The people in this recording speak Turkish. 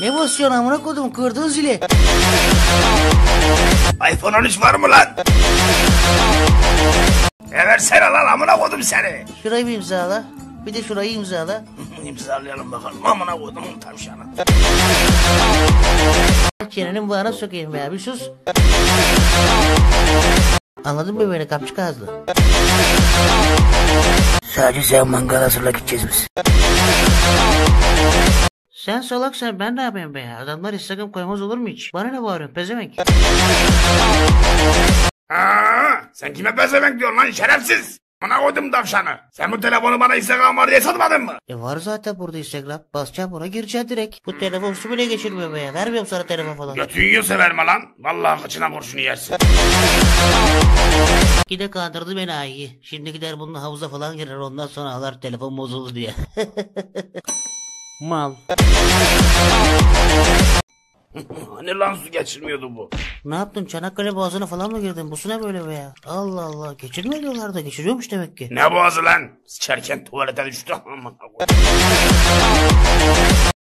Ne basıyorsun amına kodum kırdığın zili. iPhone 13 var mı lan? E versene lan amına koydum seni. Şurayı bir imzala. Bir de şurayı imzala. İmzalayalım bakalım amına koydum tavşanı. Çenenin bağına sokayım ya bir sus. Anladın mı beni kapçık ağızlı? Sadece sen mangal hazırla gideceğiz biz. Sen salaksan ben ne yapayım be? Adamlar Instagram koymaz olur mu hiç? Bana ne bağırıyorsun pezevenk? Aa, sen kime pezevenk diyorsun lan şerefsiz? Amına koydum tavşanı. Sen bu telefonu bana Instagram var diye satmadın mı? E var zaten burada Instagram. Basacağım buna gireceksin direkt. Bu telefon su bile geçirmiyor be. Vermiyorum sana telefon falan. Götün yiyorsa verme lan. Vallahi kaçına borçunu yersin. Gide kandırdı beni ayı. Şimdi gider bunun havuza falan girer ondan sonra ağlar telefon bozuldu diye. Mal. hani lan su geçirmiyordu bu? Ne yaptın Çanakkale boğazına falan mı girdin? Bu su ne böyle be ya? Allah Allah. Geçirmiyor diyorlar da geçiriyormuş demek ki. Ne boğazı lan? Sıçarken tuvalete düştü. Koydum.